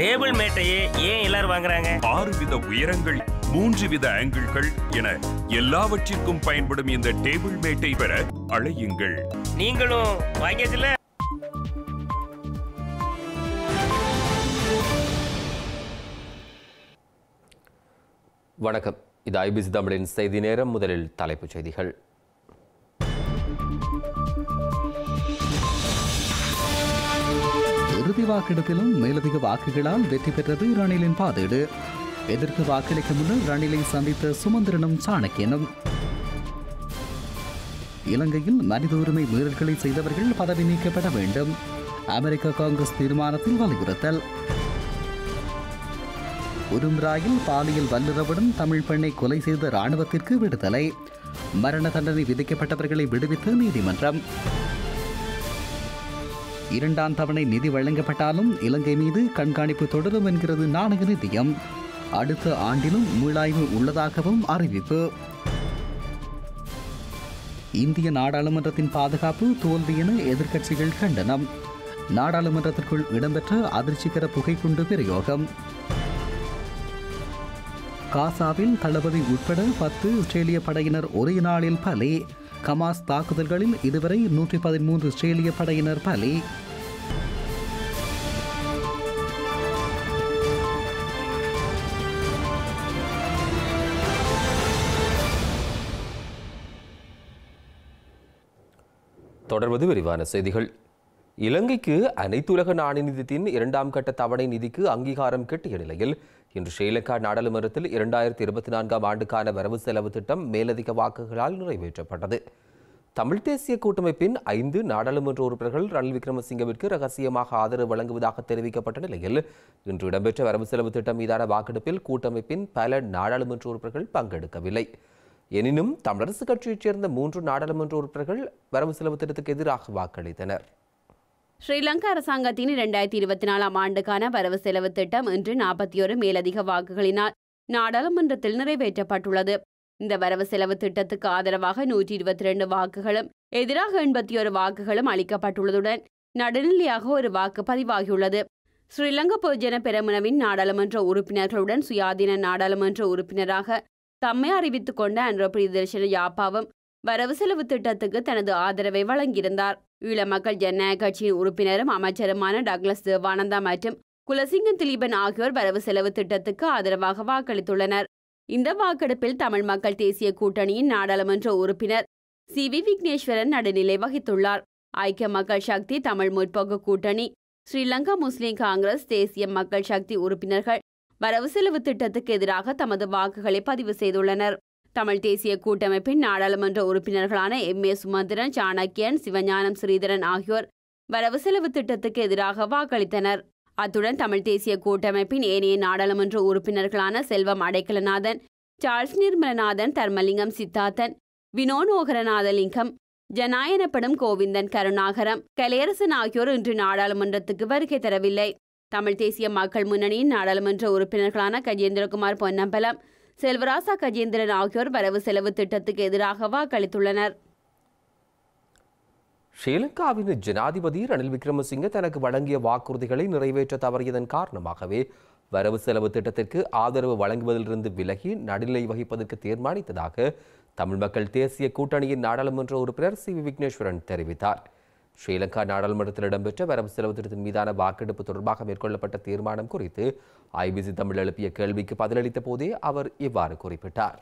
Table மேட்டையே ஏன் எல்லாரும் வாங்குறாங்க? ஆறு வித உயரங்கள் மூன்று வித ஆங்கிள்கள் என எல்லாவற்றிற்கும் பயன்படும் இந்த டேபிள் மேட்டை பெற அழையுங்கள். நீங்களும் வாங்கியதுல வணக்கம். இது ஐபிசி தமிழின் செய்தி நேரம். முதலில் தலைப்புச் செய்திகள். இறுதி வாக்கெடுப்பிலும் மேலதிக வாக்குகளால் வெற்றி பெற்றது ரணிலின் பாதேடு. எதிர்த்து வாக்களிக்க முன்னர் ரணிலை சந்தித்த சுமந்திரனும் சாணக்கியனும். இலங்கையில் மனித உரிமை மீறல்களை செய்தவர்கள் பதவி நீக்கப்பட வேண்டும். அமெரிக்க காங்கிரஸ் தீர்மானத்தில் வலியுறுத்தல். உரும்ராயில் பாலியல் வல்லுறவுடன் தமிழ் பெண்ணை கொலை செய்த ராணுவத்திற்கு விடுதலை. மரண தண்டனை விதிக்கப்பட்டவர்களை விடுவித்த நீதிமன்றம். இரண்டாம் தவணை நிதி வழங்கப்பட்டாலும் இலங்கை மீது கண்காணிப்பு தொடரும் என்கிறது நாணய நிதியம். அடுத்த ஆண்டிலும் மீளாய்வு உள்ளதாகவும் அறிவிப்பு. இந்திய நாடாளுமன்றத்தின் பாதுகாப்பு தோல்வி என எதிர்க்கட்சிகள் கண்டனம். நாடாளுமன்றத்திற்குள் இடம்பெற்ற அதிர்ச்சிகர புகைக்குண்டு பிரயோகம். காசாவில் தளபதி உட்பட பத்து ஆஸ்திரேலிய படையினர் ஒரே நாளில் பலி. கமாஸ் தாக்குதல்களில் இதுவரை நூற்றி பதிமூன்று இஸ்ரேலிய படையினர் பலி. தொடர்வது விரிவான செய்திகள். இலங்கைக்கு அனைத்துலக நாணய நிதியத்தின் இரண்டாம் கட்ட தவணை நிதிக்கு அங்கீகாரம் கிட்டிய நிலையில் இன்று ஸ்ரீலங்கா நாடாளுமன்றத்தில் இரண்டாயிரத்தி இருபத்தி நான்காம் ஆண்டுக்கான வரவு செலவு திட்டம் மேலதிக வாக்குகளால் நிறைவேற்றப்பட்டது. தமிழ் தேசிய கூட்டமைப்பின் ஐந்து நாடாளுமன்ற உறுப்பினர்கள் ரணில் விக்ரமசிங்கவிற்கு ரகசியமாக ஆதரவு வழங்குவதாக தெரிவிக்கப்பட்ட நிலையில் இன்று இடம்பெற்ற வரவு செலவு திட்டம் மீதான வாக்கெடுப்பில் கூட்டமைப்பின் பல நாடாளுமன்ற உறுப்பினர்கள் பங்கெடுக்கவில்லை. எனினும் தமிழரசுக் கட்சியைச் சேர்ந்த மூன்று நாடாளுமன்ற உறுப்பினர்கள் வரவு செலவு திட்டத்துக்கு எதிராக வாக்களித்தனர். ஸ்ரீலங்கா அரசாங்கத்தின் இரண்டாயிரத்தி இருபத்தி நாலாம் ஆண்டுக்கான வரவு செலவு திட்டம் இன்று நாற்பத்தி ஒரு மேலதிக வாக்குகளினால் நாடாளுமன்றத்தில் நிறைவேற்றப்பட்டுள்ளது. இந்த வரவு செலவு திட்டத்துக்கு ஆதரவாக நூற்றி இருபத்தி ரெண்டு வாக்குகளும் எதிராக எண்பத்தி ஒரு வாக்குகளும் அளிக்கப்பட்டுள்ளதுடன் நடுநிலையாக ஒரு வாக்கு பதிவாகியுள்ளது. ஸ்ரீலங்கா பொதுஜன பெரமுனவின் நாடாளுமன்ற உறுப்பினர்களுடன் சுயாதீன நாடாளுமன்ற உறுப்பினராக தம்மை அறிவித்துக் கொண்ட அன்றோ பிரியதர்ஷன யாப்பாவும் வரவு செலவு திட்டத்துக்கு தனது ஆதரவை வழங்கியிருந்தார். ஈழ மக்கள் ஜனநாயக கட்சியின் உறுப்பினரும் அமைச்சருமான டக்ளஸ் தேவானந்தா மற்றும் குலசிங்கம் திலீபன் ஆகியோர் வரவு செலவு திட்டத்துக்கு ஆதரவாக வாக்களித்துள்ளனர். இந்த வாக்கெடுப்பில் தமிழ் மக்கள் தேசிய கூட்டணியின் நாடாளுமன்ற உறுப்பினர் சி. வி. விக்னேஸ்வரன் நடுநிலை வகித்துள்ளார். ஐக்கிய மக்கள் சக்தி தமிழ் முற்போக்கு கூட்டணி ஸ்ரீலங்கா முஸ்லிம் காங்கிரஸ் தேசிய மக்கள் சக்தி உறுப்பினர்கள் வரவு செலவு திட்டத்துக்கு எதிராக தமது வாக்குகளை பதிவு செய்துள்ளனர். தமிழ் தேசிய கூட்டமைப்பின் நாடாளுமன்ற உறுப்பினர்களான எம். ஏ. சுமந்திரன் சாணக்கியன் சிவஞானம் ஸ்ரீதரன் ஆகியோர் வரவு செலவு திட்டத்துக்கு எதிராக வாக்களித்தனர். அத்துடன் தமிழ் தேசிய கூட்டமைப்பின் ஏனைய நாடாளுமன்ற உறுப்பினர்களான செல்வம் அடைக்கலநாதன் சார்ல்ஸ் நிர்மலநாதன் தர்மலிங்கம் சித்தார்த்தன் வினோநோகரநாதலிங்கம் ஜனாயனப்படும் கோவிந்தன் கருணாகரம் கலையரசன் ஆகியோர் இன்று நாடாளுமன்றத்துக்கு வருகை தரவில்லை. தமிழ் தேசிய மக்கள் முன்னணியின் நாடாளுமன்ற உறுப்பினர்களான கஜேந்திரகுமார் பொன்னம்பலம் செல்வராசா கஜேந்திரன் ஆகியோர் வரவு செலவு திட்டத்துக்கு எதிராக வாக்களித்துள்ளனர். ஸ்ரீலங்காவின் ஜனாதிபதி ரணில் விக்ரமசிங்க தனக்கு வழங்கிய வாக்குறுதிகளை நிறைவேற்ற தவறியதன் காரணமாகவே வரவு செலவு திட்டத்திற்கு ஆதரவு வழங்குவதிலிருந்து விலகி நடுநிலை வகிப்பதற்கு தீர்மானித்ததாக தமிழ் மக்கள் தேசிய கூட்டணியின் நாடாளுமன்ற உறுப்பினர் சி வி விக்னேஸ்வரன் தெரிவித்தார். ஸ்ரீலங்கா நாடாளுமன்றத்தில் இடம்பெற்ற வரவு செலவு திட்டத்தின் மீதான வாக்கெடுப்பு தொடர்பாக மேற்கொள்ளப்பட்ட தீர்மானம் குறித்து ஐபிசி தமிழ் எழுப்பிய கேள்விக்கு பதிலளித்த போதே அவர் இவ்வாறு குறிப்பிட்டார்.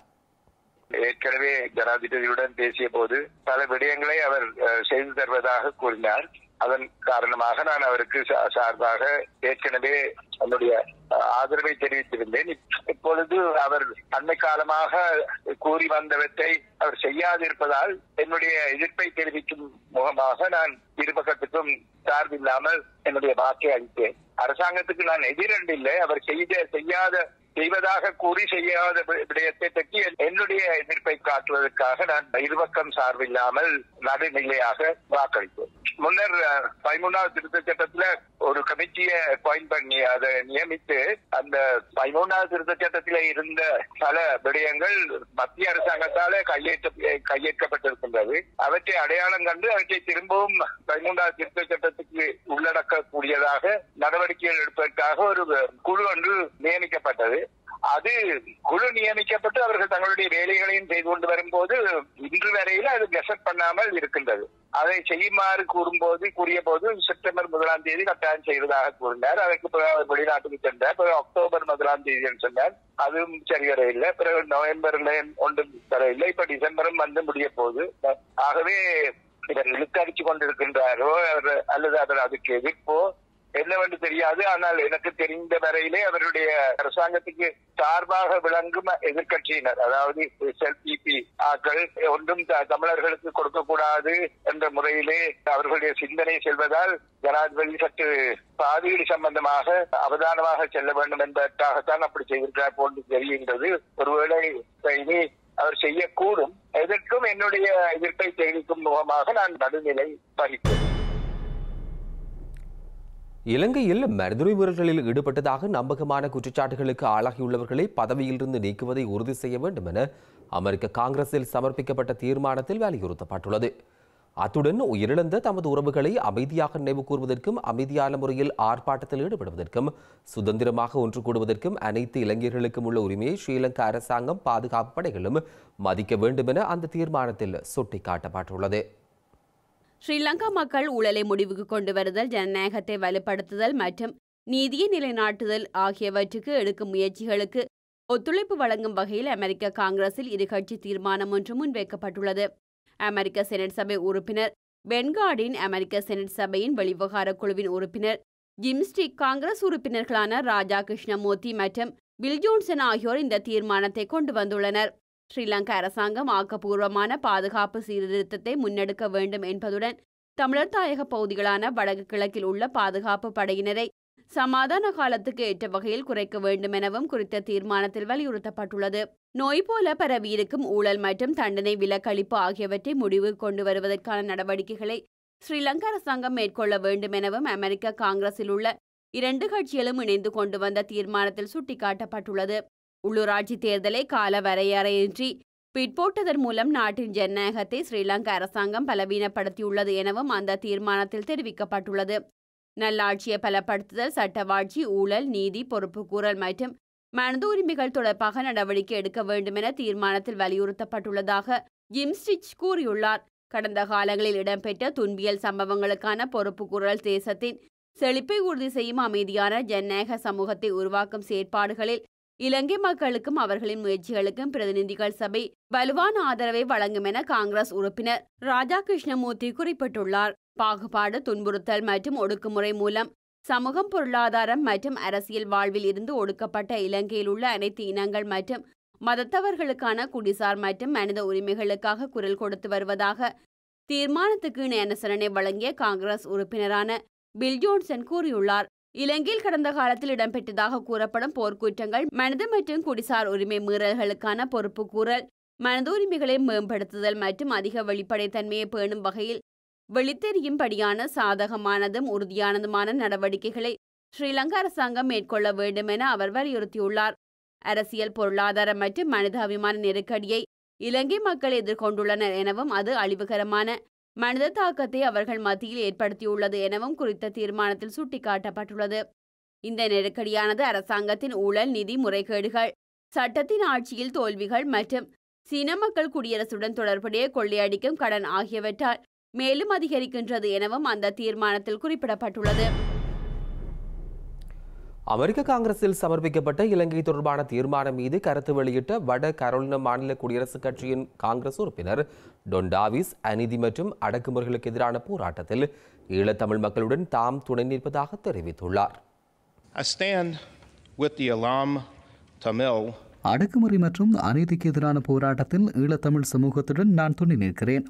ஏற்கனவே ஜனாதிபதியுடன் பேசிய போது பல விடயங்களை அவர் செய்து தருவதாக கூறினார். அதன் காரணமாக நான் அவருக்கு சா- சார்பாக ஏற்கனவே என்னுடைய ஆதரவை தெரிவித்திருந்தேன். இப்- இப்பொழுது அவர் அண்மை காலமாக கூறி வந்தவற்றை அவர் செய்யாதிருப்பதால் என்னுடைய எதிர்ப்பை தெரிவிக்கும் முகமாக நான் இருபக்கத்துக்கும் சார்பில்லாமல் என்னுடைய வாக்கை அளித்தேன். அரசாங்கத்துக்கு நான் எதிரண்டில்லை அவர் செய்த செய்யாத செய்வதாக கூறி செய்யாத விடயத்தை பற்றி என்னுடைய எதிர்ப்பை காட்டுவதற்காக நான் இருபக்கம் சார்பில்லாமல் நடுநிலையாக வாக்களிப்போம் முன்னர் பதிமூணாவது திருத்த சட்டத்துல ஒரு கமிட்டியை அப்பாயின் பண்ணி அதை நியமித்து அந்த பதிமூணாவது திருத்த சட்டத்தில இருந்த பல விடயங்கள் மத்திய அரசாங்கத்தால கையேற்ற கையேற்கப்பட்டிருக்கின்றது. அவற்றை அடையாளம் கண்டு அவற்றை திரும்பவும் பதிமூன்றாவது திருத்த சட்டத்துக்கு உள்ளடக்கக்கூடியதாக நடவடிக்கைகள் எடுப்பதற்காக ஒரு குழு ஒன்று நியமிக்கப்பட்டது. அது குழு நியமிக்கப்பட்டு அவர்கள் தங்களுடைய வேலைகளையும் செய்து கொண்டு வரும்போது இன்று வரையில் அது கெசட் பண்ணாமல் இருக்கின்றது. அதை செய்யுமாறு கூறும்போது கூறிய போது செப்டம்பர் முதலாம் தேதி கட்டாயம் செய்வதாக கூறினார். அதற்கு பிறகு வெளிநாட்டுக்கு சென்றார். பிறகு அக்டோபர் முதலாம் தேதி சொன்னார். அதுவும் சரி வரவில்லை பிறகு நவம்பர்ல ஒன்றும் வரவில்லை இப்ப டிசம்பரும் வந்து முடிய போகுது. ஆகவே இவர் இழுத்தடிச்சு கொண்டிருக்கின்றாரோ அவர் அல்லது அவர் அதுக்கு எதிர்ப்போ என்னவென்று தெரியாது. ஆனால் எனக்கு தெரிந்த வரையிலே அவருடைய அரசாங்கத்துக்கு சார்பாக விளங்கும் எதிர்க்கட்சியினர் அதாவது எஸ்எல்பிபி ஆக்கள் ஒன்றும் த- தமிழர்களுக்கு கொடுக்கக்கூடாது என்ற முறையிலே அவர்களுடைய சிந்தனை செல்வதால் ஜனாதிபதி சற்று பாதீடு சம்பந்தமாக அவதானமாக செல்ல வேண்டும் என்பதற்காகத்தான் அப்படி செய்திருக்கிறார் போன்று தெரிகின்றது. ஒருவேளை இனி அவர் செய்யக்கூடும். எதற்கும் என்னுடைய எதிர்ப்பை தெரிவிக்கும் முகமாக நான் நடுநிலை வகித்தேன் இலங்கையில் மருதுரை முறைகளில் ஈடுபட்டதாக நம்பகமான குற்றச்சாட்டுகளுக்கு ஆளாகியுள்ளவர்களை பதவியிலிருந்து நீக்குவதை உறுதி செய்ய வேண்டும் என அமெரிக்க காங்கிரஸில் சமர்ப்பிக்கப்பட்ட தீர்மானத்தில் வலியுறுத்தப்பட்டுள்ளது. அத்துடன் உயிரிழந்த தமது உறவுகளை அமைதியாக நினைவு கூறுவதற்கும் அமைதியான முறையில் ஆர்ப்பாட்டத்தில் ஈடுபடுவதற்கும் சுதந்திரமாக ஒன்று கூடுவதற்கும் அனைத்து இளைஞர்களுக்கும் உள்ள உரிமையை ஸ்ரீலங்கா அரசாங்கம் பாதுகாப்பு படைகளும் மதிக்க வேண்டும் என அந்த தீர்மானத்தில் சுட்டிக்காட்டப்பட்டுள்ளது. ஸ்ரீலங்கா மக்கள் ஊழலை முடிவுக்கு கொண்டு வருதல் ஜனநாயகத்தை வலுப்படுத்துதல் மற்றும் நீதியை நிலைநாட்டுதல் ஆகியவற்றுக்கு எடுக்கும் முயற்சிகளுக்கு ஒத்துழைப்பு வழங்கும் வகையில் அமெரிக்க காங்கிரஸில் இருகட்சி தீர்மானம் ஒன்று முன்வைக்கப்பட்டுள்ளது. அமெரிக்க செனட் சபை உறுப்பினர் பென்கார்டின் அமெரிக்க செனட் சபையின் வெளிவிவகார குழுவின் உறுப்பினர் ஜிம்ஸ்டிக் காங்கிரஸ் உறுப்பினர்களான ராஜா கிருஷ்ணமூர்த்தி மற்றும் பில் ஜோன்சன் ஆகியோர் இந்த தீர்மானத்தை கொண்டு வந்துள்ளனர். ஸ்ரீலங்கா அரசாங்கம் ஆக்கப்பூர்வமான பாதுகாப்பு சீர்திருத்தத்தை முன்னெடுக்க வேண்டும் என்பதுடன் தமிழர் தாயக பகுதிகளான வடக்கு கிழக்கில் உள்ள பாதுகாப்பு படையினரை சமாதான காலத்துக்கு ஏற்ற வகையில் குறைக்க வேண்டும் எனவும் குறித்த தீர்மானத்தில் வலியுறுத்தப்பட்டுள்ளது. நோய் போல பரவியிருக்கும் ஊழல் மற்றும் தண்டனை விலக்களிப்பு ஆகியவற்றை முடிவுக்கு கொண்டு வருவதற்கான நடவடிக்கைகளை ஸ்ரீலங்கா அரசாங்கம் மேற்கொள்ள வேண்டும் எனவும் அமெரிக்க காங்கிரஸில் உள்ள இரண்டு கட்சிகளும் இணைந்து கொண்டு வந்த தீர்மானத்தில் சுட்டிக்காட்டப்பட்டுள்ளது. உள்ளூராட்சி தேர்தலை கால வரையறையின்றி பிற்போட்டதன் மூலம் நாட்டின் ஜனநாயகத்தை ஸ்ரீலங்கா அரசாங்கம் பலவீனப்படுத்தியுள்ளது எனவும் அந்த தீர்மானத்தில் தெரிவிக்கப்பட்டுள்ளது. நல்லாட்சியை பலப்படுத்துதல் சட்டவாட்சி ஊழல் நீதி பொறுப்புக்கூறல் மற்றும் மனித உரிமைகள் தொடர்பாக நடவடிக்கை எடுக்க வேண்டும் என தீர்மானத்தில் வலியுறுத்தப்பட்டுள்ளதாக ஜிம்ஸ்டிச் கூறியுள்ளார். கடந்த காலங்களில் இடம்பெற்ற துன்பியல் சம்பவங்களுக்கான பொறுப்புக்கூறல் தேசத்தின் செழிப்பை உறுதி செய்யும் அமைதியான ஜனநாயக சமூகத்தை உருவாக்கும் செயற்பாடுகளில் இலங்கை மக்களுக்கும் அவர்களின் முயற்சிகளுக்கும் பிரதிநிதிகள் சபை வலுவான ஆதரவை வழங்கும் என காங்கிரஸ் உறுப்பினர் ராஜா கிருஷ்ணமூர்த்தி குறிப்பிட்டுள்ளார். பாகுபாடு துன்புறுத்தல் மற்றும் ஒடுக்குமுறை மூலம் சமூகம் பொருளாதாரம் மற்றும் அரசியல் வாழ்வில் இருந்து ஒடுக்கப்பட்ட இலங்கையில் உள்ள அனைத்து இனங்கள் மற்றும் மதத்தவர்களுக்கான குடிசார் மற்றும் மனித உரிமைகளுக்காக குரல் கொடுத்து வருவதாக தீர்மானத்துக்கு அனுசரணை வழங்கிய காங்கிரஸ் உறுப்பினரான பில் ஜோன்சன் கூறியுள்ளார். இலங்கையில் கடந்த காலத்தில் இடம்பெற்றதாக கூறப்படும் போர்க்குற்றங்கள் மனித மற்றும் குடிசார் உரிமை மீறல்களுக்கான பொறுப்பு கூறல் மனித உரிமைகளை மேம்படுத்துதல் மற்றும் அதிக வெளிப்படைத்தன்மையை பேணும் வகையில் வெளித்தெரியும்படியான சாதகமானதும் உறுதியானதுமான நடவடிக்கைகளை ஸ்ரீலங்கா அரசாங்கம் மேற்கொள்ள வேண்டும் என அவர் வலியுறுத்தியுள்ளார். அரசியல் பொருளாதார மற்றும் மனிதாபிமான நெருக்கடியை இலங்கை மக்கள் எதிர்கொண்டுள்ளனர் எனவும் அது அழிவுகரமான மனித தாக்கத்தை அவர்கள் மத்தியில் ஏற்படுத்தியுள்ளது எனவும் குறித்த தீர்மானத்தில் சுட்டிக்காட்டப்பட்டுள்ளது. இந்த நெருக்கடியானது அரசாங்கத்தின் ஊழல் நிதி முறைகேடுகள் சட்டத்தின் ஆட்சியில் தோல்விகள் மற்றும் சீன மக்கள் குடியரசுடன் தொடர்புடைய கொள்ளையடிக்கும் கடன் ஆகியவற்றால் மேலும் அதிகரிக்கின்றது எனவும் அந்த தீர்மானத்தில் குறிப்பிடப்பட்டுள்ளது. அமெரிக்க காங்கிரஸில் சமர்ப்பிக்கப்பட்ட இலங்கை தொடர்பான தீர்மானம் மீது கருத்து வெளியிட்ட வட கரோலினா மாநில குடியரசுக் கட்சியின் காங்கிரஸ் உறுப்பினர் டொன் டாவிஸ் அநீதி மற்றும் அடக்குமுறைகளுக்கு எதிரான போராட்டத்தில் ஈழத்தமிழ் மக்களுடன் தாம் துணை நிற்பதாக தெரிவித்துள்ளார். I stand with the Alam Tamil. அடக்குமுறை மற்றும் அநீதிக்கு எதிரான போராட்டத்தில் ஈழத்தமிழ் சமூகத்துடன் நான் துணை நிற்கிறேன்.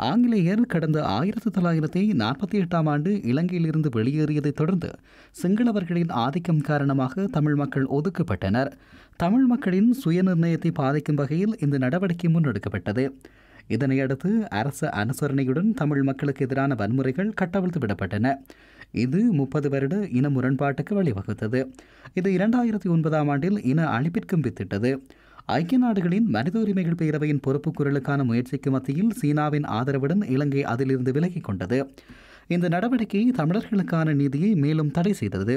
ஆங்கிலேயர் கடந்த ஆயிரத்தி தொள்ளாயிரத்தி நாற்பத்தி எட்டாம் ஆண்டு இலங்கையிலிருந்து வெளியேறியதைத் தொடர்ந்து சிங்களவர்களின் ஆதிக்கம் காரணமாக தமிழ் மக்கள் ஒதுக்கப்பட்டனர். தமிழ் மக்களின் சுயநிர்ணயத்தை பாதிக்கும் வகையில் இந்த நடவடிக்கை முன்னெடுக்கப்பட்டது. இதனையடுத்து அரச அனுசரணையுடன் தமிழ் மக்களுக்கு எதிரான வன்முறைகள் கட்டவிழ்த்து விடப்பட்டன. இது முப்பது வருட இன முரண்பாட்டுக்கு வழிவகுத்தது. இது இரண்டாயிரத்தி ஒன்பதாம் ஆண்டில் இன அழிப்பிற்கும் வித்திட்டது. ஐக்கிய நாடுகளின் மனித உரிமைகள் பேரவையின் பொறுப்பு குரலுக்கான முயற்சிக்கு மத்தியில் சீனாவின் ஆதரவுடன் இலங்கை அதிலிருந்து விலகிக் கொண்டது. இந்த நடவடிக்கை தமிழர்களுக்கான நீதியை மேலும் தடை செய்தது.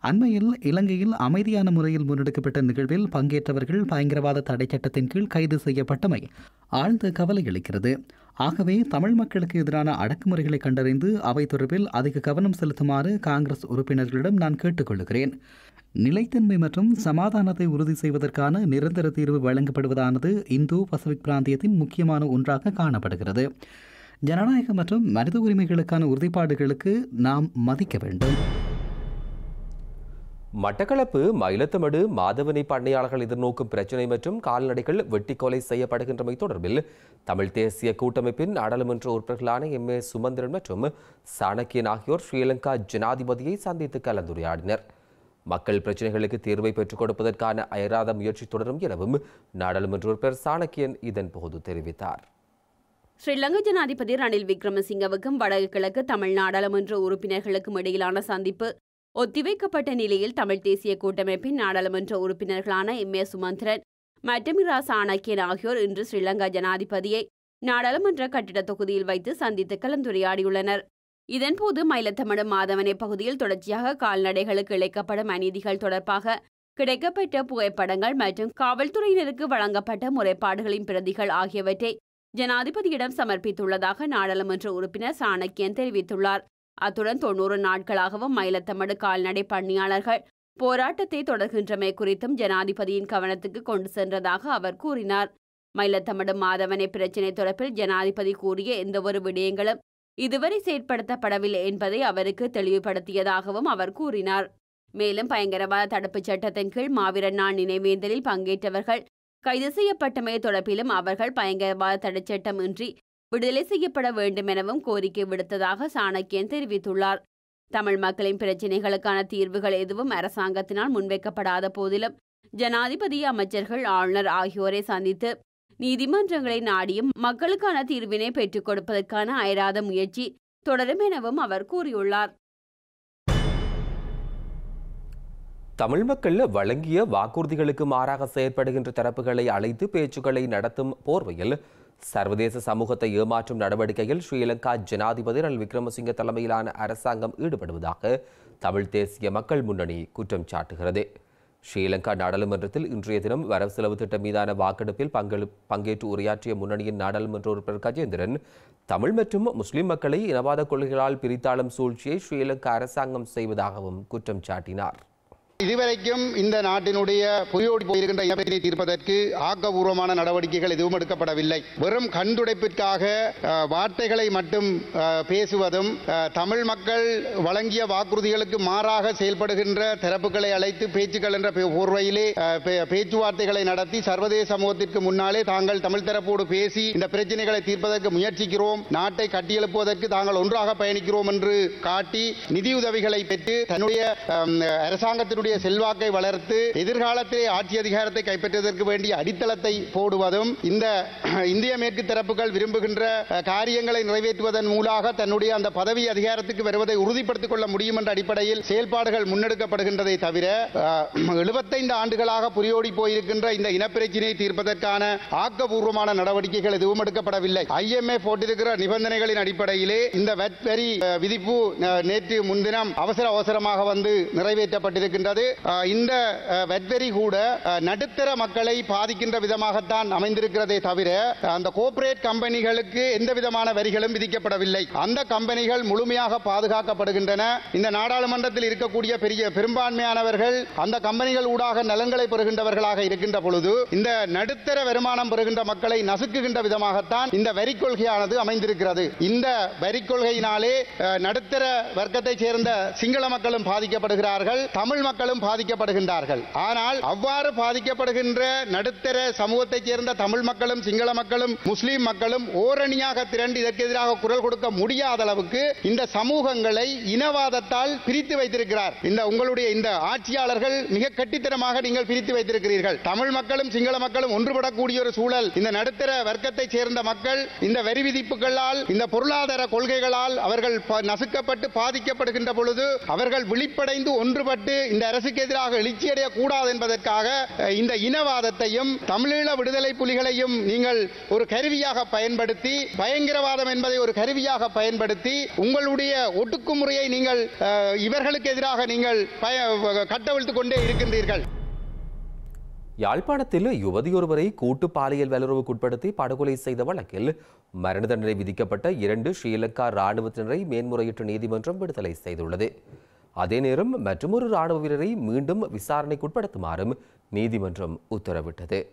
அண்மையில் இலங்கையில் அமைதியான முறையில் முன்னெடுக்கப்பட்ட நிகழ்வில் பங்கேற்றவர்கள் பயங்கரவாத தடை சட்டத்தின் கீழ் கைது செய்யப்பட்டமை ஆழ்ந்த கவலை அளிக்கிறது. ஆகவே தமிழ் மக்களுக்கு எதிரான அடக்குமுறைகளை கண்டறிந்து அவை தொடர்பில் அதிக கவனம் செலுத்துமாறு காங்கிரஸ் உறுப்பினர்களிடம் நான் கேட்டுக்கொள்கிறேன். நிலைத்தன்மை மற்றும் சமாதானத்தை உறுதி செய்வதற்கான நிரந்தர தீர்வு வழங்கப்படுவதானது இந்தோ பசிபிக் பிராந்தியத்தின் முக்கியமான ஒன்றாக காணப்படுகிறது. ஜனநாயக மற்றும் மனித உரிமைகளுக்கான உறுதிப்பாடுகளுக்கு நாம் மதிக்க வேண்டும். மட்டக்களப்பு மயிலத்தமடு மாதவனை பண்ணையாளர்கள் எதிர்நோக்கும் பிரச்சினை மற்றும் கால்நடைகள் வெட்டிக்கொலை செய்யப்படுகின்றமை தொடர்பில் தமிழ் தேசிய கூட்டமைப்பின் நாடாளுமன்ற உறுப்பினர்களான எம். ஏ. சுமந்திரன் மற்றும் சாணக்கியன் ஆகியோர் ஸ்ரீலங்கா ஜனாதிபதியை சந்தித்து கலந்துரையாடினர். மக்கள் பிரச்சினைகளுக்கு தீர்வை பெற்றுக் கொடுப்பதற்கான அயராத முயற்சி தொடரும் எனவும் நாடாளுமன்ற உறுப்பினர் சாணக்கியன் இதன் போது தெரிவித்தார். ஸ்ரீலங்கா ஜனாதிபதி ரணில் விக்ரமசிங்கவுக்கும் வடக்கு கிழக்கு தமிழ் நாடாளுமன்ற உறுப்பினர்களுக்கும் இடையிலான சந்திப்பு ஒத்திவைக்கப்பட்ட நிலையில் தமிழ் தேசிய கூட்டமைப்பின் நாடாளுமன்ற உறுப்பினர்களான எம். ஏ. சுமந்திரன் மற்றும் இரா. சாணக்கியன் ஆகியோர் இன்று ஸ்ரீலங்கா ஜனாதிபதியை நாடாளுமன்ற கட்டிட தொகுதியில் வைத்து சந்தித்து கலந்துரையாடியுள்ளனர். இதன்போது மயிலத்தமடு மாதவனை பகுதியில் தொடர்ச்சியாக கால்நடைகளுக்கு இழைக்கப்படும் அநீதிகள் தொடர்பாக கிடைக்கப்பெற்ற புகைப்படங்கள் மற்றும் காவல்துறையினருக்கு வழங்கப்பட்ட முறைப்பாடுகளின் பிரதிகள் ஆகியவற்றை ஜனாதிபதியிடம் சமர்ப்பித்துள்ளதாக நாடாளுமன்ற உறுப்பினர் சாணக்கியன் தெரிவித்துள்ளார். அத்துடன் தொன்னூறு நாட்களாகவும் மயிலத்தமடு கால்நடை பணியாளர்கள் போராட்டத்தை தொடர்கின்றமை குறித்தும் ஜனாதிபதியின் கவனத்துக்கு கொண்டு சென்றதாக அவர் கூறினார். மயிலத்தமடு மாதவனை பிரச்சினை தொடர்பில் ஜனாதிபதி கூறிய எந்தவொரு விடயங்களும் இதுவரை செயற்படுத்தப்படவில்லை என்பதை அவருக்கு தெளிவுபடுத்தியதாகவும் அவர் கூறினார். மேலும் பயங்கரவாத தடுப்புச் சட்டத்தின் கீழ் மாவீரன் நாள் நினைவேந்தலில் பங்கேற்றவர்கள் கைது செய்யப்பட்டமை தொடர்பிலும் அவர்கள் பயங்கரவாத தடைச்சட்டம் இன்றி விடுதலை செய்யப்பட வேண்டும் எனவும் கோரிக்கை விடுத்ததாக சாணக்கியன் தெரிவித்துள்ளார். தமிழ் மக்களின் பிரச்சினைகளுக்கான தீர்வுகள் எதுவும் அரசாங்கத்தினால் முன்வைக்கப்படாத போதிலும் ஜனாதிபதி அமைச்சர்கள் ஆளுநர் ஆகியோரை சந்தித்து நீதிமன்றங்களை நாடியும் மக்களுக்கான தீர்வினை பெற்றுக் கொடுப்பதற்கான அயராத முயற்சி தொடரும் எனவும் அவர் கூறியுள்ளார். தமிழ் மக்கள் வழங்கிய வாக்குறுதிகளுக்கு மாறாக செயற்படுகின்ற தரப்புகளை அழைத்து பேச்சுக்களை நடத்தும் போர்வையில் சர்வதேச சமூகத்தை ஏமாற்றும் நடவடிக்கையில் ஸ்ரீலங்கா ஜனாதிபதி ரணில் விக்ரமசிங்க தலைமையிலான அரசாங்கம் ஈடுபடுவதாக தமிழ் தேசிய மக்கள் முன்னணி குற்றம் சாட்டுகிறது. ஸ்ரீலங்கா நாடாளுமன்றத்தில் இன்றைய தினம் வரவு செலவு திட்டம் மீதான வாக்கெடுப்பில் பங்கேற்று உரையாற்றிய முன்னணியின் நாடாளுமன்ற உறுப்பினர் கஜேந்திரன் தமிழ் மற்றும் முஸ்லிம் மக்களை இனவாத கொள்கைகளால் பிரித்தாளும் சூழ்ச்சியை ஸ்ரீலங்கா அரசாங்கம் செய்வதாகவும் குற்றம் சாட்டினார். இதுவரைக்கும் இந்த நாட்டினுடைய புயோடி போயிருக்கின்ற இனப்பிரச்சனை தீர்ப்பதற்கு ஆக்கபூர்வமான நடவடிக்கைகள் எதுவும் எடுக்கப்படவில்லை. வெறும் கண்துடைப்பிற்காக வார்த்தைகளை மட்டும் பேசுவதும் தமிழ் மக்கள் வழங்கிய வாக்குறுதிகளுக்கு மாறாக செயல்படுகின்ற தரப்புகளை அழைத்து பேச்சுக்கள் என்ற போர்வையிலே பேச்சுவார்த்தைகளை நடத்தி சர்வதேச சமூகத்திற்கு முன்னாலே தாங்கள் தமிழ் தரப்போடு பேசி இந்த பிரச்சனைகளை தீர்ப்பதற்கு முயற்சிக்கிறோம். நாட்டை கட்டியெழுப்புவதற்கு தாங்கள் ஒன்றாக பயணிக்கிறோம் என்று காட்டி நிதியுதவிகளை பெற்று தன்னுடைய அரசாங்கத்தினுடைய தன்னுடைய செல்வாக்கை வளர்த்து எதிர்காலத்திலே ஆட்சி அதிகாரத்தை கைப்பற்றுவதற்கு வேண்டிய அடித்தளத்தை போடுவதும் இந்த இந்திய மேற்கு தரப்புகள் விரும்புகின்ற காரியங்களை நிறைவேற்றுவதன் மூலாக தன்னுடைய அந்த பதவி அதிகாரத்துக்கு வருவதை உறுதிப்படுத்திக் கொள்ள முடியும் என்ற அடிப்படையில் செயல்பாடுகள் முன்னெடுக்கப்படுகின்றதை தவிர எழுபத்தைந்து ஆண்டுகளாக புரியோடி போயிருக்கின்ற இந்த இனப்பிரச்சினையை தீர்ப்பதற்கான ஆக்கபூர்வமான நடவடிக்கைகள் எதுவும் எடுக்கப்படவில்லை. ஐஎம்ஏ போட்டிருக்கிற நிபந்தனைகளின் அடிப்படையிலே இந்த வெட் வரி விதிப்பு நேற்று முன்தினம் அவசர அவசரமாக வந்து நிறைவேற்றப்பட்டிருக்கின்றது. அஹ், இந்த அஹ், கூட நடுத்தர மக்களை பாதிக்கின்ற விதமாகத்தான் அமைந்திருக்கிறதே தவிர அந்த கோர்ப்பரேட் கம்பெனிகளுக்கு எந்த விதமான வரிகளும் விதிக்கப்படவில்லை. அந்த கம்பெனிகள் முழுமையாக பாதுகாக்கப்படுகின்றன. இந்த நாடாளுமன்றத்தில் இருக்கக்கூடிய பெரிய பெரும்பான்மையானவர்கள் அந்த கம்பெனிகள் ஊடாக நலன்களை பெறுகின்றவர்களாக இருக்கின்ற பொழுது இந்த நடுத்தர வருமானம் பெறுகின்ற மக்களை நசுக்குகின்ற விதமாகத்தான் இந்த வரி கொள்கையானது அமைந்திருக்கிறது. இந்த வரி கொள்கையினாலே நடுத்தர வர்க்கத்தைச் சேர்ந்த சிங்கள மக்களும் பாதிக்கப்படுகிறார்கள். தமிழ் மக்கள் மக்களும் பாதிக்கப்படுகின்றார்கள். ஆனால் அவ்வாறு பாதிக்கப்படுகின்ற நடுத்தர சமூகத்தைச் சேர்ந்த தமிழ் மக்களும் சிங்கள மக்களும் முஸ்லீம் மக்களும் ஓரணியாக திரண்டு இதற்கு எதிராக குரல் கொடுக்க முடியாத அளவுக்கு இந்த சமூகங்களை இனவாதத்தால் பிரித்து வைத்திருக்கிறார். இந்த உங்களுடைய இந்த ஆட்சியாளர்கள் மிக கட்டித்தனமாக நீங்கள் பிரித்து வைத்திருக்கிறீர்கள். தமிழ் மக்களும் சிங்கள மக்களும் ஒன்றுபடக்கூடிய ஒரு சூழல். இந்த நடுத்தர வர்க்கத்தைச் சேர்ந்த மக்கள் இந்த வரி விதிப்புகளால் இந்த பொருளாதார கொள்கைகளால் அவர்கள் ப- நசுக்கப்பட்டு பாதிக்கப்படுகின்ற பொழுது அவர்கள் விழிப்படைந்து ஒன்றுபட்டு இந்த அரசுக்கு எதிராக எழுச்சியடைய கூடாது என்பதற்காக இந்த இனவாதத்தையும் தமிழீழ விடுதலை புலிகளையும் நீங்கள் ஒரு கருவியாக பயன்படுத்தி பயங்கரவாதம் என்பதை ஒரு கருவியாக பயன்படுத்தி உங்களுடைய ஒட்டுக்குமுறையை நீங்கள் இவர்களுக்கு எதிராக நீங்கள் பய- கொண்டே இருக்கின்றீர்கள். யாழ்ப்பாணத்தில் யுவதியொருவரை கூட்டு பாலியல் வல்லுறவுக்குட்படுத்தி படுகொலை செய்த வழக்கில் மரண தண்டனை விதிக்கப்பட்ட இரண்டு ஸ்ரீலங்கா இராணுவத்தினரை மேன்முறையீட்டு நீதிமன்றம் விடுதலை செய்துள்ளது. அதே நேரம் மற்றொரு இராணுவ வீரரை மீண்டும் விசாரணைக்குட்படுத்துமாறும் நீதிமன்றம் உத்தரவிட்டது.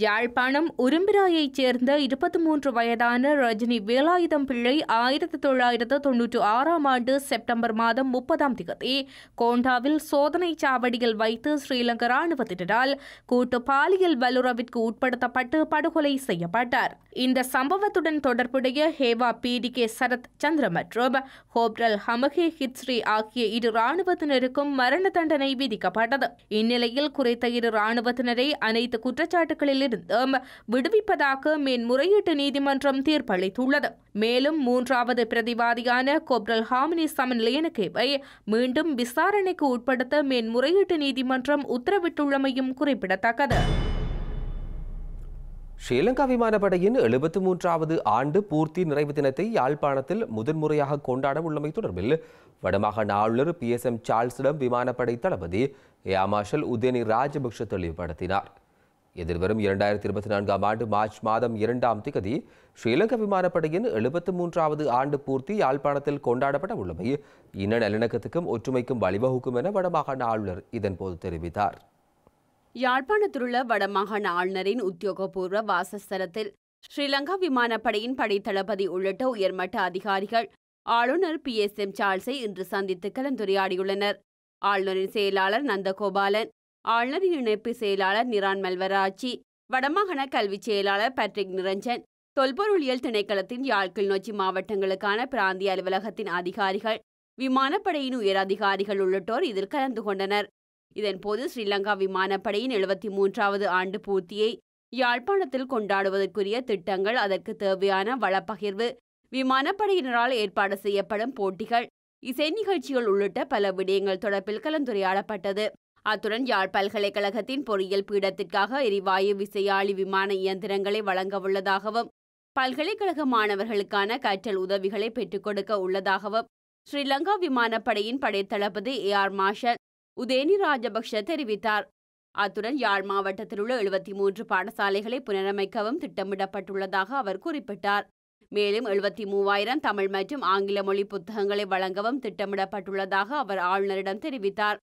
யாழ்ப்பாணம் உரும்பிராயைச் சேர்ந்த இருபத்தி மூன்று வயதான ரஜினி வேலாயுதம் பிள்ளை ஆயிரத்தி தொள்ளாயிரத்து தொன்னூற்றி ஆறாம் ஆண்டு செப்டம்பர் மாதம் முப்பதாம் திகதி கோண்டாவில் சோதனை சாவடியில் வைத்து ஸ்ரீலங்கா ராணுவத்தினரால் கூட்டு பாலியல் வல்லுறவிற்கு உட்படுத்தப்பட்டு படுகொலை செய்யப்பட்டார். இந்த சம்பவத்துடன் தொடர்புடைய ஹேவா பிடிகே சரத் சந்திர மற்றும் ஹோப்ரல் ஹமகே ஹித்ஸ்ரீ ஆகிய இரு ராணுவத்தினருக்கும் மரண தண்டனை விதிக்கப்பட்டது. இந்நிலையில் குறித்த இரு ராணுவத்தினரை அனைத்து குற்றச்சாட்டுகளிலிருந்தும் விடுவிப்பதாக மேன்முறையீட்டு நீதிமன்றம் தீர்ப்பளித்துள்ளது. மேலும் மூன்றாவது பிரதிவாதியான கோப்ரல் ஹாமினி சமன் லேனகேவை மீண்டும் விசாரணைக்கு உட்படுத்த மேன்முறையீட்டு நீதிமன்றம் உத்தரவிட்டுள்ளமையும் குறிப்பிடத்தக்கது. ஸ்ரீலங்கா விமானப்படையின் எழுபத்தி மூன்றாவது ஆண்டு பூர்த்தி நிறைவு தினத்தை யாழ்ப்பாணத்தில் முதன்முறையாக கொண்டாட உள்ளமை தொடர்பில் வடமாகாண ஆளுநர் பி எஸ் எம் சார்ல்ஸிடம் விமானப்படை தளபதி ஏ மார்ஷல் உதயனி ராஜபக்ஷ தெளிவுபடுத்தினார். எதிர்வரும் இரண்டாயிரத்தி இருபத்தி நான்காம் ஆண்டு மார்ச் மாதம் இரண்டாம் திகதி ஸ்ரீலங்கா விமானப்படையின் எழுபத்தி மூன்றாவது ஆண்டு பூர்த்தி யாழ்ப்பாணத்தில் கொண்டாடப்பட உள்ளமை இன நல்லிணக்கத்துக்கும் ஒற்றுமைக்கும் வழிவகுக்கும் என வடமாகாண ஆளுநர் இதன்போது தெரிவித்தார். யாழ்ப்பாணத்திலுள்ள வடமாகாண ஆளுநரின் உத்தியோகபூர்வ வாசஸ்தலத்தில் ஸ்ரீலங்கா விமானப்படையின் படைத்தளபதி உள்ளிட்ட உயர்மட்ட அதிகாரிகள் ஆளுநர் பி எஸ் எம் சார்ல்ஸை இன்று சந்தித்து கலந்துரையாடியுள்ளனர். ஆளுநரின் செயலாளர் நந்தகோபாலன் ஆளுநர் இணைப்பு செயலாளர் நிரான் மல்வராட்சி வடமாகாண கல்விச் செயலாளர் பேட்ரிக் நிரஞ்சன் தொல்பொருளியல் திணைக்களத்தின் யாழ் கிளிநொச்சி மாவட்டங்களுக்கான பிராந்திய அலுவலகத்தின் அதிகாரிகள் விமானப்படையின் உயர் அதிகாரிகள் உள்ளிட்டோர் இதில் கலந்து கொண்டனர். இதன்போது ஸ்ரீலங்கா விமானப்படையின் எழுபத்தி மூன்றாவது ஆண்டு பூர்த்தியை யாழ்ப்பாணத்தில் கொண்டாடுவதற்குரிய திட்டங்கள் அதற்கு தேவையான வளப்பகிர்வு விமானப்படையினரால் ஏற்பாடு செய்யப்படும் போட்டிகள் இசை நிகழ்ச்சிகள் உள்ளிட்ட பல விடயங்கள் தொடர்பில் கலந்துரையாடப்பட்டது. அத்துடன் யாழ் பல்கலைக்கழகத்தின் பொறியியல் பீடத்திற்காக எரிவாயு விசையாழி விமான இயந்திரங்களை வழங்கவுள்ளதாகவும் பல்கலைக்கழக மாணவர்களுக்கான கற்றல் உதவிகளை பெற்றுக் கொடுக்க உள்ளதாகவும் ஸ்ரீலங்கா விமானப்படையின் படைத்தளபதி air marshal Udayani Rajapaksa தெரிவித்தார். அத்துடன் யாழ் மாவட்டத்தில் உள்ள எழுபத்தி மூன்று பாடசாலைகளை புனரமைக்கவும் திட்டமிடப்பட்டுள்ளதாக அவர் குறிப்பிட்டார். மேலும் எழுபத்தி மூவாயிரம் தமிழ் மற்றும் ஆங்கில மொழி புத்தகங்களை வழங்கவும் திட்டமிடப்பட்டுள்ளதாக அவர் ஆளுநரிடம் தெரிவித்தார்.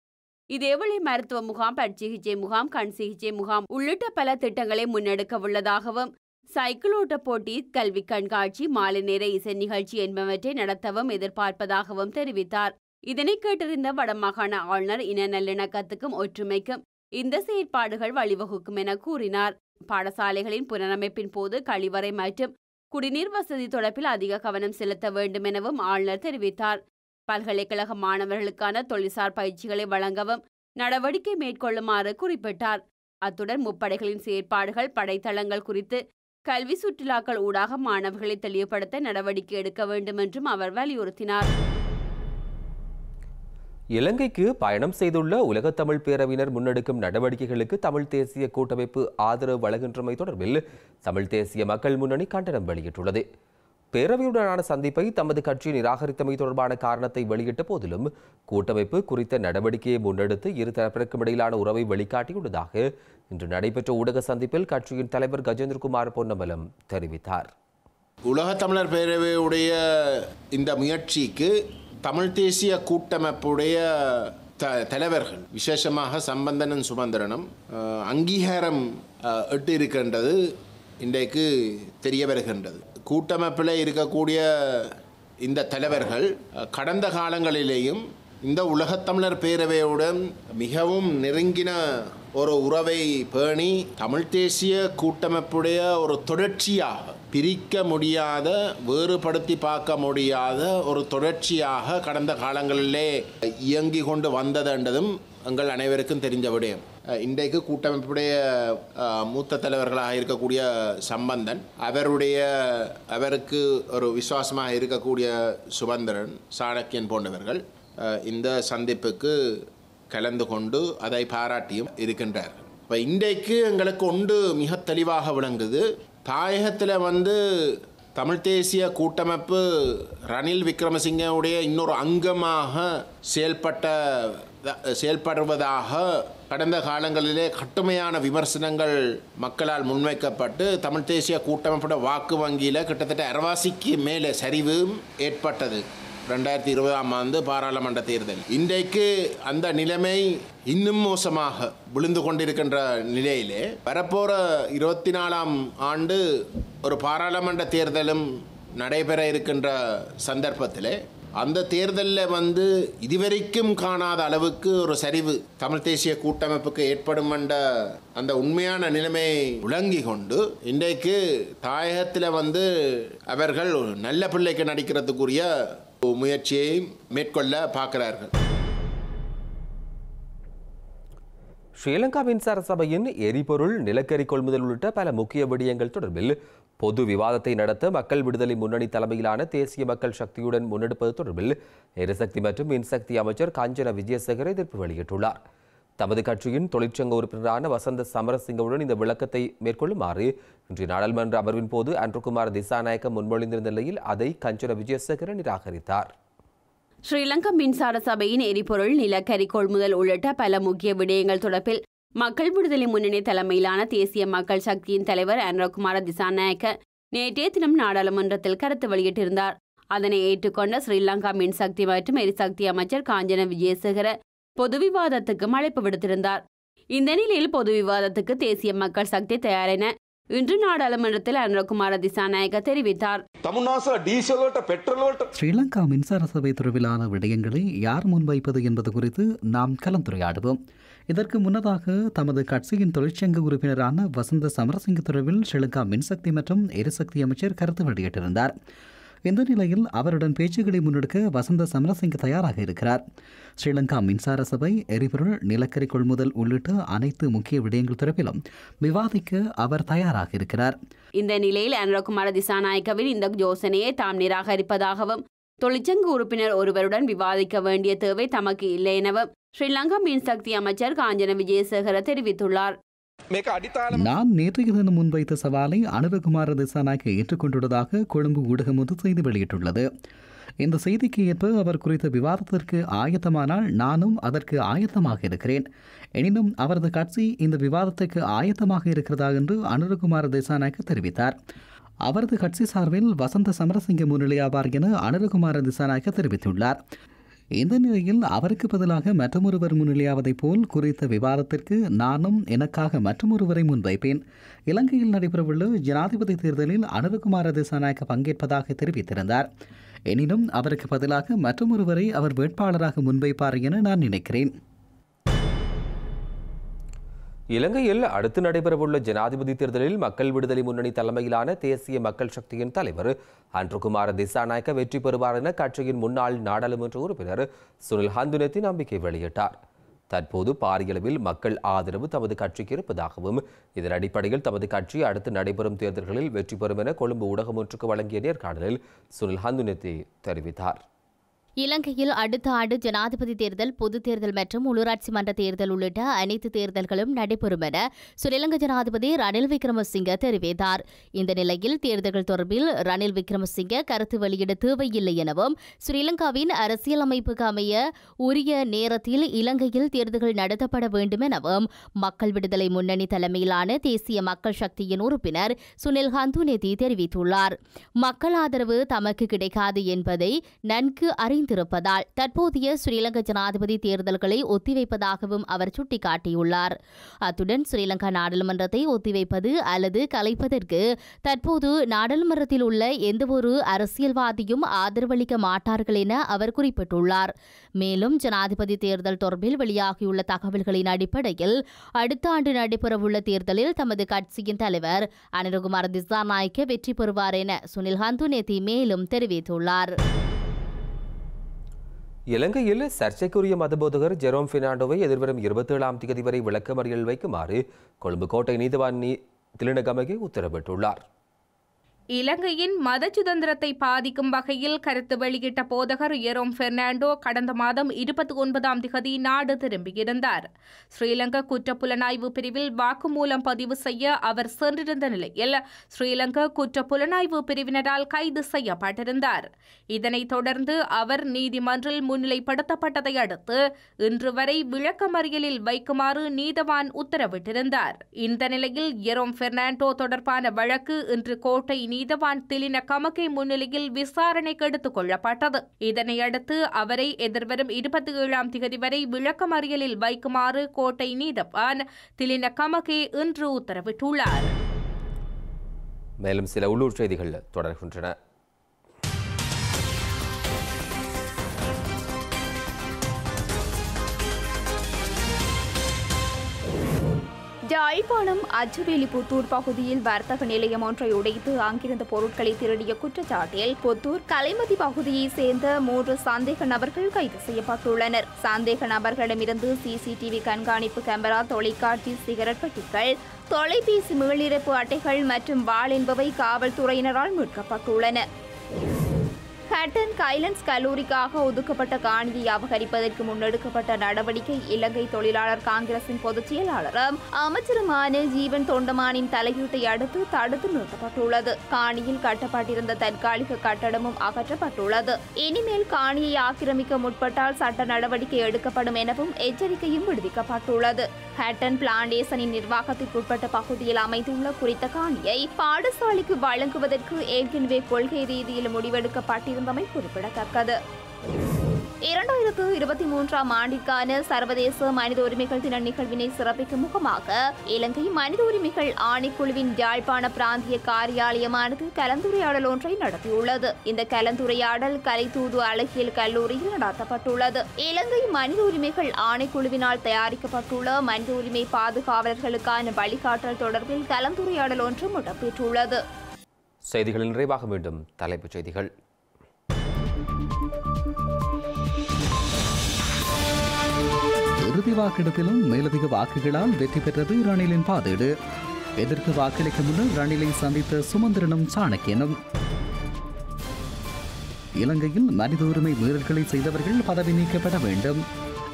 இதேவேளை மருத்துவ முகாம் பற்சிகிச்சை முகாம் கண் சிகிச்சை முகாம் உள்ளிட்ட பல திட்டங்களை முன்னெடுக்க உள்ளதாகவும் சைக்கிள் ஓட்ட போட்டி கல்வி கண்காட்சி மாலை நேர இசை நிகழ்ச்சி என்பவற்றை நடத்தவும் எதிர்பார்ப்பதாகவும் தெரிவித்தார். இதனை கேட்டறிந்த வடமாகாண ஆளுநர் இன நல்லிணக்கத்துக்கும் ஒற்றுமைக்கும் இந்த செயற்பாடுகள் வழிவகுக்கும் என கூறினார். பாடசாலைகளின் புனரமைப்பின் போது கழிவறை மற்றும் குடிநீர் வசதி தொடர்பில் அதிக கவனம் செலுத்த வேண்டும் எனவும் ஆளுநர் தெரிவித்தார். பல்கலைக்கழக மாணவர்களுக்கான தொழில்சார் பயிற்சிகளை வழங்கவும் நடவடிக்கை மேற்கொள்ளுமாறு குறிப்பிட்டார். அத்துடன் முப்படைகளின் செயற்பாடுகள் படைத்தளங்கள் குறித்து கல்வி சுற்றுலாக்கள் ஊடாக மாணவர்களை தெளிவுபடுத்த நடவடிக்கை எடுக்க வேண்டும் என்றும் அவர் வலியுறுத்தினார். இலங்கைக்கு பயணம் செய்துள்ள உலகத் தமிழ் பேரவினர் முன்னெடுக்கும் நடவடிக்கைகளுக்கு தமிழ் தேசிய கூட்டமைப்பு ஆதரவு வழங்குகின்றமை தொடர்பில் தமிழ் தேசிய மக்கள் முன்னணி கண்டனம் வெளியிட்டுள்ளது. பேரவையுடனான சந்திப்பை தமது கட்சி நிராகரித்தமை தொடர்பான காரணத்தை வெளியிட்ட போதிலும் கூட்டமைப்பு குறித்த நடவடிக்கையை முன்னெடுத்து இரு தரப்பிற்கும் இடையிலான உறவை வெளிக்காட்டியுள்ளதாக இன்று நடைபெற்ற ஊடக சந்திப்பில் கட்சியின் தலைவர் கஜேந்திரகுமார் பொன்னம்பலம் தெரிவித்தார். உலகத் தமிழர் பேரவையுடைய இந்த முயற்சிக்கு தமிழ் தேசிய கூட்டமைப்புடைய த தலைவர்கள் விசேஷமாக சம்பந்தனும் சுமந்திரனும் அங்கீகாரம் எட்டு இருக்கின்றது இன்றைக்கு தெரிய வருகின்றது கூட்டமைப்பில் இருக்கக்கூடிய இந்த தலைவர்கள் கடந்த காலங்களிலேயும் இந்த உலகத்தமிழர் பேரவையுடன் மிகவும் நெருங்கின ஒரு உறவை பேணி தமிழ் தேசிய கூட்டமைப்புடைய ஒரு தொடர்ச்சியாக பிரிக்க முடியாத வேறுபடுத்தி பார்க்க முடியாத ஒரு தொடர்ச்சியாக கடந்த காலங்களிலே இயங்கி கொண்டு வந்தது என்றதும் எங்கள் அனைவருக்கும் தெரிஞ்ச விடயம். இன்றைக்கு கூட்டமைப்புடைய மூத்த தலைவர்களாக இருக்கக்கூடிய சம்பந்தன் அவருடைய அவருக்கு ஒரு விசுவாசமாக இருக்கக்கூடிய சுபந்திரன் சாணக்கியன் போன்றவர்கள் இந்த சந்திப்புக்கு கலந்து கொண்டு அதை பாராட்டியும் இருக்கின்றார். இப்போ இன்றைக்கு எங்களுக்கு ஒன்று மிக தெளிவாக விளங்குது. தாயகத்தில் வந்து தமிழ் தேசிய கூட்டமைப்பு ரணில் விக்ரமசிங்கவுடைய இன்னொரு அங்கமாக செயல்பட்ட செயல்படுவதாக கடந்த காலங்களிலே கட்டுமையான விமர்சனங்கள் மக்களால் முன்வைக்கப்பட்டு தமிழ் தேசிய கூட்டமைப்போட வாக்கு வங்கியில் கிட்டத்தட்ட அரவாசிக்கு மேலே சரிவும் ஏற்பட்டது. ரெண்டாயிரத்தி இருபதாம் ஆண்டு பாராளுமன்ற தேர்தல். இன்றைக்கு அந்த நிலைமை இன்னும் மோசமாக விழுந்து கொண்டிருக்கின்ற நிலையிலே வரப்போகிற இருபத்தி நாலாம் ஆண்டு ஒரு பாராளுமன்ற தேர்தலும் நடைபெற இருக்கின்ற சந்தர்ப்பத்தில் அந்த தேர்தலில் வந்து இதுவரைக்கும் காணாத அளவுக்கு ஒரு சரிவு தமிழ் தேசிய கூட்டமைப்புக்கு ஏற்படும் என்ற அந்த உண்மையான நிலைமை விளங்கி கொண்டு இன்றைக்கு தாயகத்தில் வந்து அவர்கள் ஒரு நல்ல பிள்ளைக்கு நடிக்கிறதுக்குரிய முயற்சியை மேற்கொள்ள பார்க்கிறார்கள். ஸ்ரீலங்கா மின்சார சபையின் எரிபொருள் நிலக்கரி கொள்முதல் உள்ளிட்ட பல முக்கிய விடயங்கள் தொடர்பில் பொது விவாதத்தை நடத்த மக்கள் விடுதலை முன்னணி தலைமையிலான தேசிய மக்கள் சக்தியுடன் முன்னெடுப்பது தொடர்பில் எரிசக்தி மற்றும் மின்சக்தி அமைச்சர் காஞ்சன விஜயசேகர் எதிர்ப்பு வெளியிட்டுள்ளார். தமது கட்சியின் தொழிற்சங்க உறுப்பினரான வசந்த சமரசிங்கவுடன் இந்த விளக்கத்தை மேற்கொள்ளுமாறு இன்று நாடாளுமன்ற அமர்வின் போது அன்றுகுமார் திசாநாயக்க முன்மொழிந்திருந்த நிலையில் அதை கஞ்சன விஜயசேகர நிராகரித்தார். ஸ்ரீலங்கா மின்சார சபையின் எரிபொருள் நிலக்கரி கொள்முதல் உள்ளிட்ட பல முக்கிய விடயங்கள் தொடர்பில் மக்கள் விடுதலை முன்னணி தலைமையிலான தேசிய மக்கள் சக்தியின் தலைவர் அன்ரகுமார திசாநாயக்க நேற்றைய தினம் நாடாளுமன்றத்தில் கருத்து வெளியிட்டிருந்தார். அதனை ஏற்றுக்கொண்ட ஸ்ரீலங்கா மின்சக்தி மற்றும் எரிசக்தி அமைச்சர் காஞ்சன விஜயசேகர பொது விவாதத்துக்கும் அழைப்பு விடுத்திருந்தார். இந்த நிலையில் பொது விவாதத்துக்கு தேசிய மக்கள் சக்தி தயாரென இன்று நாடாளுமன்றத்தில் அனுரகுமார திசாநாயக்க தெரிவித்தார். ஸ்ரீலங்கா மின்சார சபை தொடர்பிலான விடயங்களை யார் முன்வைப்பது என்பது குறித்து நாம் கலந்துரையாடுவோம். இதற்கு முன்னதாக தமது கட்சியின் தொழிற்சங்க உறுப்பினரான வசந்த சமரசிங்க தொடர்பில் ஸ்ரீலங்கா மின்சக்தி மற்றும் எரிசக்தி அமைச்சர் கருத்து வெளியிட்டிருந்தார். இந்த நிலையில் அவருடன் பேச்சுக்களை முன்னெடுக்க வசந்த சமரசிங்க தயாராக இருக்கிறார். ஸ்ரீலங்கா மின்சார சபை எரிபொருள் நிலக்கரி கொள்முதல் உள்ளிட்ட அனைத்து முக்கிய விடயங்கள் தொடர்பிலும் விவாதிக்க அவர் தயாராக இருக்கிறார். இந்த நிலையில் அனுரகுமார திசாநாயக்கவின் இந்த யோசனையை தாம் நிராகரிப்பதாகவும் தொழிற்சங்க உறுப்பினர் ஒருவருடன் விவாதிக்க வேண்டிய தேவை தமக்கு இல்லை எனவும் ஸ்ரீலங்கா மின்சக்தி அமைச்சர் காஞ்சன விஜயசேகர தெரிவித்துள்ளார். நான் நேற்றைய தினம் முன்வைத்த சவாலை அனுரகுமார திசாநாயக்க ஏற்றுக்கொண்டுள்ளதாக கொழும்பு ஊடகம் ஒன்று செய்தி வெளியிட்டுள்ளது. இந்த செய்திக்கு ஏற்ப அவர் குறித்த விவாதத்திற்கு ஆயத்தமானால் நானும் அதற்கு ஆயத்தமாக இருக்கிறேன். எனினும் அவரது கட்சி இந்த விவாதத்துக்கு ஆயத்தமாக இருக்கிறதா என்று அனுரகுமார திசாநாயக்க தெரிவித்தார். அவரது கட்சி சார்பில் வசந்த சமரசிங்க முன்னிலையாவார் என அனுரகுமார திசாநாயக்க தெரிவித்துள்ளார். இந்த நிலையில் அவருக்கு பதிலாக மற்றொருவர் முன்னிலையாவதைப் போல் குறித்த விவாதத்திற்கு நானும் எனக்காக மற்றொருவரை முன்வைப்பேன். இலங்கையில் நடைபெறவுள்ள ஜனாதிபதி தேர்தலில் அனுரகுமார திசாநாயக்க பங்கேற்பதாக தெரிவித்திருந்தார். எனினும் அவருக்கு பதிலாக மற்றொருவரை அவர் வேட்பாளராக முன்வைப்பார் என நான் நினைக்கிறேன். இலங்கையில் அடுத்து நடைபெறவுள்ள ஜனாதிபதி தேர்தலில் மக்கள் விடுதலை முன்னணி தலைமையிலான தேசிய மக்கள் சக்தியின் தலைவர் அன்றுகுமார திசாநாயக்க வெற்றி பெறுவார் என கட்சியின் முன்னாள் நாடாளுமன்ற உறுப்பினர் சுனில் ஹந்துனத்தி நம்பிக்கை வெளியிட்டார். தற்போது பாரியளவில் மக்கள் ஆதரவு தமது கட்சிக்கு இருப்பதாகவும் இதன் அடிப்படையில் தமது கட்சி அடுத்து நடைபெறும் தேர்தல்களில் வெற்றி பெறும் என கொழும்பு ஊடகம் ஒன்றுக்கு வழங்கிய நேர்காணலில் சுனில் ஹந்துனத்தி தெரிவித்தார். இலங்கையில் அடுத்த ஆண்டு ஜனாதிபதி தேர்தல் பொதுத் தேர்தல் மற்றும் உள்ளூராட்சி மன்ற தேர்தல் உள்ளிட்ட அனைத்து தேர்தல்களும் நடைபெறும் என ஸ்ரீலங்கா ஜனாதிபதி ரணில் விக்ரமசிங்க தெரிவித்தார். இந்த நிலையில் தேர்தல்கள் தொடர்பில் ரணில் விக்ரமசிங்க கருத்து வெளியிட தேவையில்லை எனவும் ஸ்ரீலங்காவின் அரசியலமைப்புக்கு அமைய உரிய நேரத்தில் இலங்கையில் தேர்தல்கள் நடத்தப்பட வேண்டும் எனவும் மக்கள் விடுதலை முன்னணி தலைமையிலான தேசிய மக்கள் சக்தியின் உறுப்பினர் சுனில் ஹந்துனேதி தெரிவித்துள்ளார். மக்கள் ஆதரவு தமக்கு கிடைக்காது என்பதை நன்கு அறிந்த இணைந்திருப்பதால் தற்போதைய ஸ்ரீலங்கா ஜனாதிபதி தேர்தல்களை ஒத்திவைப்பதாகவும் அவர் சுட்டிக்காட்டியுள்ளார். அத்துடன் ஸ்ரீலங்கா நாடாளுமன்றத்தை ஒத்திவைப்பது அல்லது கலைப்பதற்கு தற்போது நாடாளுமன்றத்தில் உள்ள எந்தவொரு அரசியல்வாதியும் ஆதரவளிக்க மாட்டார்கள் என அவர் குறிப்பிட்டுள்ளார். மேலும் ஜனாதிபதி தேர்தல் தொடர்பில் வெளியாகியுள்ள தகவல்களின் அடிப்படையில் அடுத்த ஆண்டு நடைபெறவுள்ள தேர்தலில் தமது கட்சியின் தலைவர் அனிருகுமார் திசாநாயக்க வெற்றி பெறுவார் என சுனில் நேத்தி மேலும் தெரிவித்துள்ளார். இலங்கையில் சர்ச்சைக்குரிய மதபோதகர் ஜெரோம் பினாண்டோவை எதிர்வரும் இருபத்தேழாம் தேதி வரை விளக்கமறியல் வைக்குமாறு கொழும்பு கோட்டை நீதிவான் நீ திலினகமகி உத்தரவிட்டுள்ளார். இலங்கையின் மத சுதந்திரத்தை பாதிக்கும் வகையில் கருத்து வெளியிட்ட போதகர் எரோம் பெர்னாண்டோ கடந்த மாதம் இருபத்தி ஒன்பதாம் திகதி நாடு திரும்பியிருந்தார். ஸ்ரீலங்கா குற்றப்புலனாய்வு பிரிவில் வாக்குமூலம் பதிவு செய்ய அவர் சென்றிருந்த நிலையில் ஸ்ரீலங்கா குற்றப்புலனாய்வு பிரிவினரால் கைது செய்யப்பட்டிருந்தார். இதனைத் தொடர்ந்து அவர் நீதிமன்றில் முன்னிலைப்படுத்தப்பட்டதை அடுத்து இன்று வரை விளக்கமறியலில் வைக்குமாறு நீதவான் உத்தரவிட்டிருந்தார். இந்த நிலையில் எரோம் பெர்னாண்டோ தொடர்பான வழக்கு இன்று கோட்டை நீதவான் திலின கமக்கை முன்னிலையில் விசாரணைக்கு எடுத்துக் கொள்ளப்பட்டது. இதனையடுத்து அவரை எதிர்வரும் இருபத்தி ஏழாம் தேதி வரை விளக்கமறியலில் வைக்குமாறு கோட்டை நீதவான் திலின கமகே இன்று உத்தரவிட்டுள்ளார். மேலும் சில உள்ளூர் செய்திகள் தொடர்கின்றன. யாழ்ப்பாணம் அச்சுவேலிபுத்தூர் பகுதியில் வர்த்தக நிலையம் ஒன்றை உடைத்து அங்கிருந்த பொருட்களை திருடிய குற்றச்சாட்டில் புத்தூர் கலைமதி பகுதியைச் சேர்ந்த மூன்று சந்தேக நபர்கள் கைது செய்யப்பட்டுள்ளனர். சந்தேக நபர்களிடமிருந்து சிசிடிவி கண்காணிப்பு கேமரா தொலைக்காட்சி சிகரெட் பெட்டிகள் தொலைபேசி மேலிறப்பு அட்டைகள் மற்றும் வாள் என்பவை காவல்துறையினரால் மீட்கப்பட்டுள்ளன. ஹட்டன் கைலன்ஸ் கல்லூரிக்காக ஒதுக்கப்பட்ட காணியை அபகரிப்பதற்கு முன்னெடுக்கப்பட்ட நடவடிக்கை இலங்கை தொழிலாளர் காங்கிரசின் பொதுச் செயலாளரும் அமைச்சருமான ஜீவன் தொண்டமானின் தலையீட்டை அடுத்து தடுத்து நிறுத்தப்பட்டுள்ளது. காணியில் கட்டப்பட்டிருந்த தற்காலிக கட்டடமும் அகற்றப்பட்டுள்ளது. இனிமேல் காணியை ஆக்கிரமிக்க முற்பட்டால் சட்ட நடவடிக்கை எடுக்கப்படும் எனவும் எச்சரிக்கையும் விடுவிக்கப்பட்டுள்ளது. ஹட்டன் பிளான்டேசனின் நிர்வாகத்திற்குட்பட்ட பகுதியில் அமைந்துள்ள குறித்த காணியை பாடசாலைக்கு வழங்குவதற்கு ஏற்கனவே கொள்கை ரீதியில் முடிவெடுக்கப்பட்டிருந்தமை குறிப்பிடத்தக்கது. இரண்டாயிரத்து இருபத்தி மூன்றாம் ஆண்டிற்கான சர்வதேச மனித உரிமைகள் தின நிகழ்வினை சிறப்பிக்கும் முகமாக இலங்கை மனித உரிமைகள் ஆணைக்குழுவின் யாழ்ப்பாண பிராந்திய காரியாலயமானது கலந்துரையாடல் ஒன்றை நடத்தியுள்ளது. இந்த கலந்துரையாடல் கலைத்தூது அழகியல் கல்லூரியில் நடத்தப்பட்டுள்ளது. இலங்கை மனித உரிமைகள் ஆணைக்குழுவினால் தயாரிக்கப்பட்டுள்ள மனித உரிமை பாதுகாவலர்களுக்கான வழிகாட்டல் தொடர்பில் கலந்துரையாடல் ஒன்றும் இடம்பெற்றுள்ளது செய்திகளின் நிறைவாக மீண்டும் தலைப்புச் செய்திகள். இறுதி வாக்கெடுப்பிலும் மேலதிக வாக்குகளால் வெற்றி பெற்றது ரணிலின் பாதீடு. எதிர்த்து வாக்களிக்க முன்னர் ரணிலை சந்தித்த சுமந்திரனும் சாணக்கியனும். இலங்கையில் மனித உரிமை மீறல்களை செய்தவர்கள் பதவி நீக்கப்பட வேண்டும்.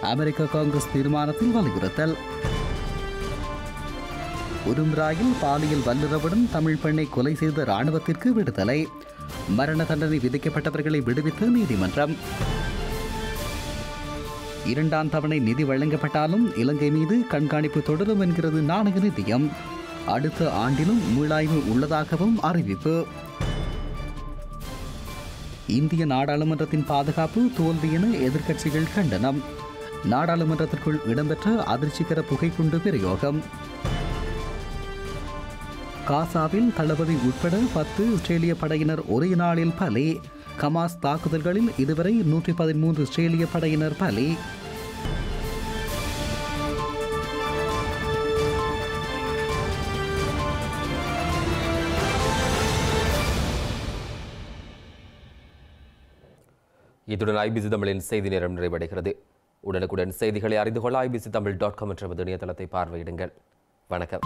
அமெரிக்க காங்கிரஸ் தீர்மானத்தில் வலியுறுத்தல். உரும்ராயில் பாலியல் வல்லுறவுடன் தமிழ் பெண்ணை கொலை செய்த ராணுவத்திற்கு விடுதலை. மரண தண்டனை விதிக்கப்பட்டவர்களை விடுவித்த நீதிமன்றம். இரண்டாம் தவணை நிதி வழங்கப்பட்டாலும் இலங்கை மீது கண்காணிப்பு தொடரும் என்கிறது நாணய நிதியம். அடுத்த ஆண்டிலும் மீளாய்வு உள்ளதாகவும் அறிவிப்பு. இந்திய நாடாளுமன்றத்தின் பாதுகாப்பு தோல்வி என எதிர்க்கட்சிகள் கண்டனம். நாடாளுமன்றத்திற்குள் இடம்பெற்ற அதிர்ச்சிகர புகைக்குண்டு பிரயோகம். காசாவில் தளபதி உட்பட பத்து ஆஸ்திரேலிய படையினர் ஒரே நாளில் பலி. ஹமாஸ் தாக்குதல்களில் இதுவரை நூற்றி பதிமூன்று இஸ்ரேலிய படையினர் பலி. இத்துடன் ஐபிசி தமிழின் செய்தி நேரம் நிறைவடைகிறது. உடனுக்குடன் செய்திகளை அறிந்து கொள்ள ஐபிசி தமிழ் டாட் காம் என்ற இணையதளத்தை பார்வையிடுங்கள். வணக்கம்.